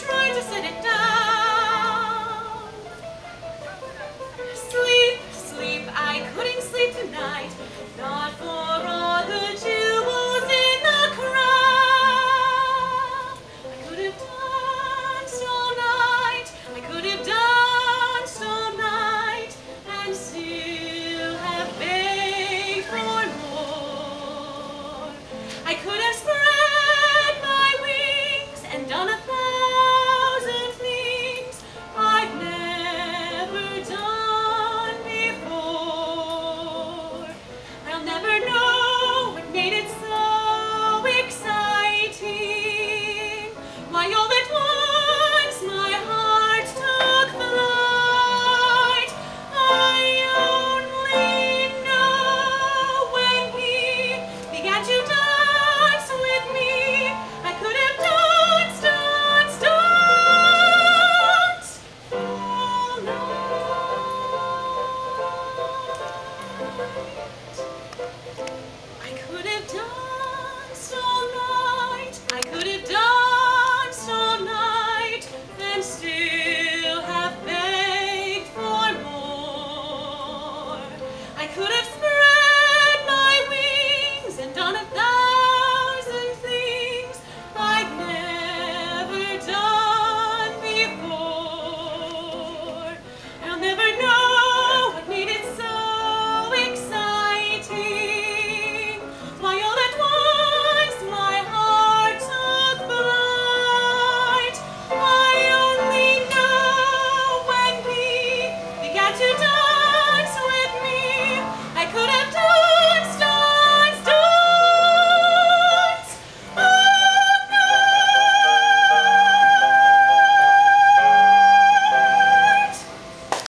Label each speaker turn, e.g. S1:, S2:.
S1: trying to set it I could have done. two times.